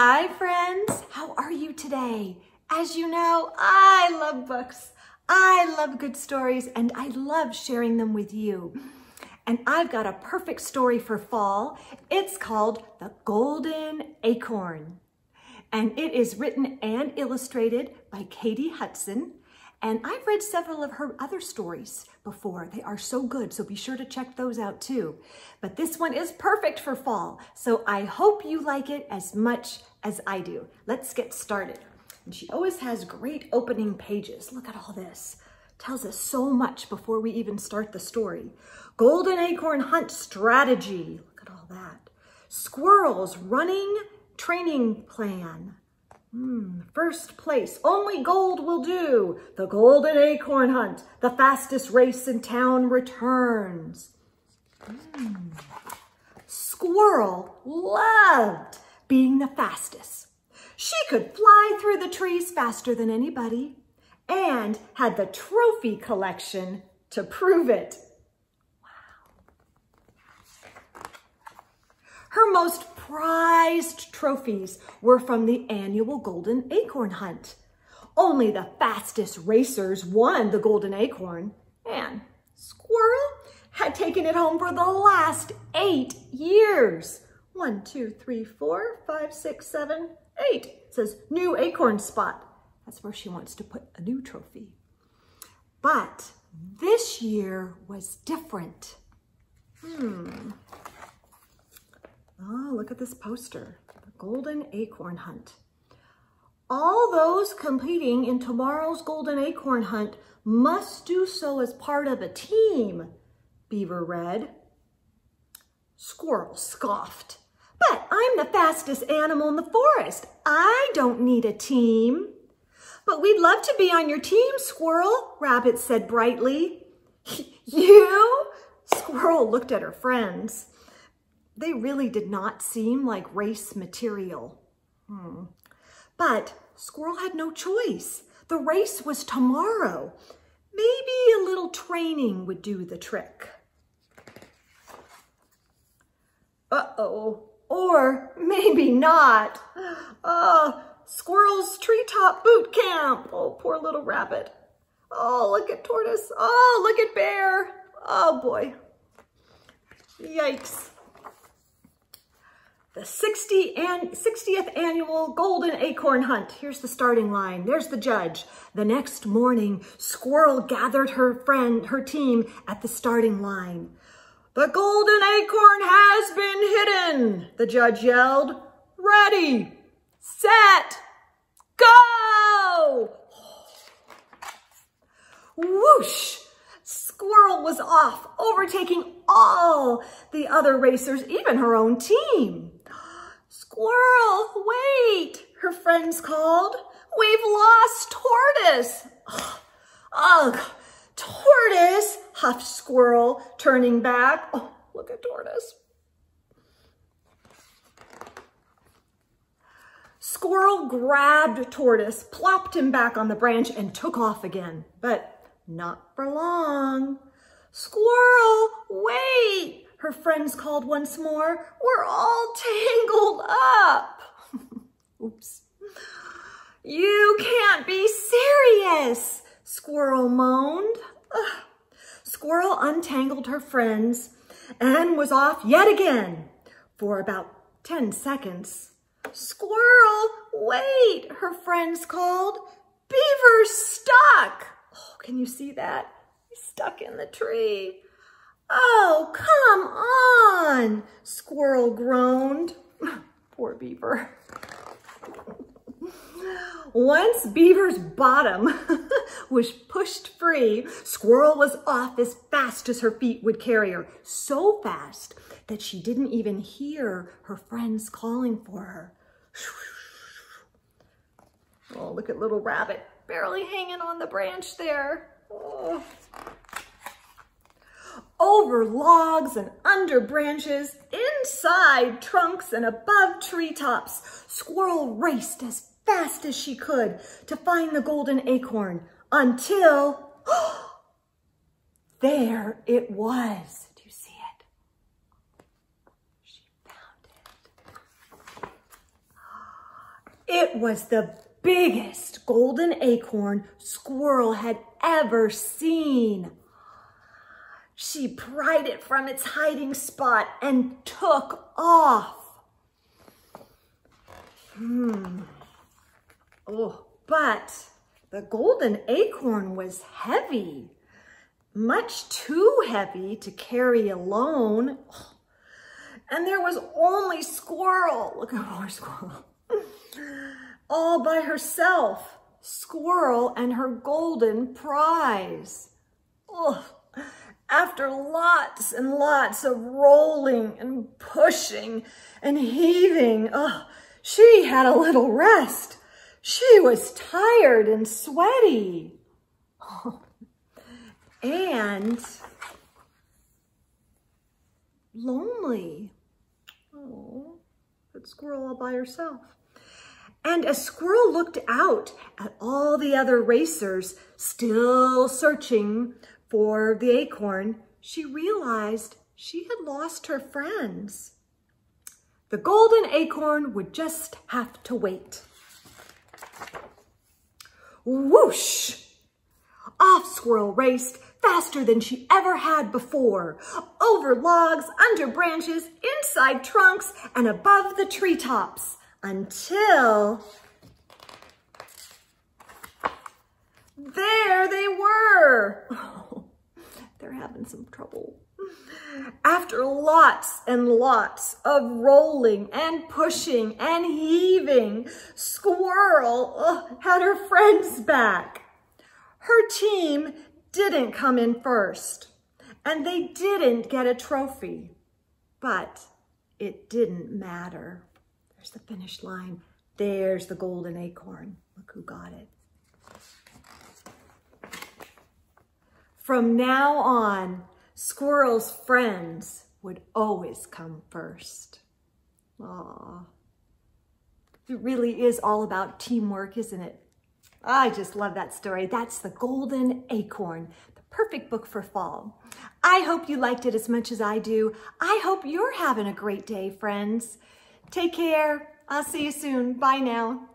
Hi, friends. How are you today? As you know, I love books. I love good stories, and I love sharing them with you. And I've got a perfect story for fall. It's called The Golden Acorn. And it is written and illustrated by Katy Hudson. And I've read several of her other stories before. They are so good, so be sure to check those out too. But this one is perfect for fall, so I hope you like it as much as I do. Let's get started. And she always has great opening pages. Look at all this. Tells us so much before we even start the story. Golden acorn hunt strategy. Look at all that. Squirrels running training plan. Hmm, first place, only gold will do. The golden acorn hunt, the fastest race in town returns. Hmm. Squirrel loved being the fastest. She could fly through the trees faster than anybody and had the trophy collection to prove it. Wow. Her most prized trophies were from the annual Golden Acorn Hunt. Only the fastest racers won the Golden Acorn, and Squirrel had taken it home for the last eight years. One, two, three, four, five, six, seven, eight. It says new acorn spot. That's where she wants to put a new trophy. But this year was different. Hmm. Oh, look at this poster, the Golden Acorn Hunt. All those competing in tomorrow's Golden Acorn Hunt must do so as part of a team, Beaver read. Squirrel scoffed. But I'm the fastest animal in the forest. I don't need a team. But we'd love to be on your team, Squirrel, Rabbit said brightly. you? Squirrel looked at her friends they really did not seem like race material. Hmm. But Squirrel had no choice. The race was tomorrow. Maybe a little training would do the trick. Uh-oh. Or maybe not. Oh, Squirrel's treetop boot camp. Oh, poor little rabbit. Oh, look at Tortoise. Oh, look at Bear. Oh, boy. Yikes the 60 and 60th annual Golden Acorn Hunt. Here's the starting line. There's the judge. The next morning, Squirrel gathered her friend, her team at the starting line. The golden acorn has been hidden, the judge yelled. Ready, set, go! Whoosh! Squirrel was off, overtaking all the other racers, even her own team. Squirrel, wait, her friends called. We've lost Tortoise. Ugh, Tortoise, huffed Squirrel, turning back. Oh, look at Tortoise. Squirrel grabbed Tortoise, plopped him back on the branch, and took off again. But not for long. Squirrel, wait, her friends called once more. We're all tangled up. Oops. You can't be serious, Squirrel moaned. Squirrel untangled her friends and was off yet again for about 10 seconds. Squirrel, wait, her friends called. Beaver's stuck. Oh, can you see that? He's stuck in the tree. Oh, come on, Squirrel groaned. Poor Beaver. Once Beaver's bottom was pushed free, Squirrel was off as fast as her feet would carry her, so fast that she didn't even hear her friends calling for her. Oh, look at little rabbit, barely hanging on the branch there. Oh over logs and under branches, inside trunks and above treetops, Squirrel raced as fast as she could to find the golden acorn until there it was. Do you see it? She found it. It was the biggest golden acorn Squirrel had ever seen. She pried it from its hiding spot and took off. Hmm. But the golden acorn was heavy, much too heavy to carry alone. And there was only Squirrel. Look at poor Squirrel. All by herself. Squirrel and her golden prize. Oh, after lots and lots of rolling and pushing and heaving, oh, she had a little rest. She was tired and sweaty. And lonely. Oh, that squirrel all by herself. And as Squirrel looked out at all the other racers still searching for the acorn, she realized she had lost her friends. The golden acorn would just have to wait. Whoosh! Off Squirrel raced faster than she ever had before, over logs, under branches, inside trunks, and above the treetops, until there they were. Oh, they're having some trouble. After lots and lots of rolling and pushing and heaving, Squirrel uh, had her friends back. Her team didn't come in first, and they didn't get a trophy, but it didn't matter. There's the finish line. There's the golden acorn. Look who got it. From now on, Squirrel's friends would always come first. Aw. It really is all about teamwork, isn't it? I just love that story. That's The Golden Acorn, the perfect book for fall. I hope you liked it as much as I do. I hope you're having a great day, friends. Take care. I'll see you soon. Bye now.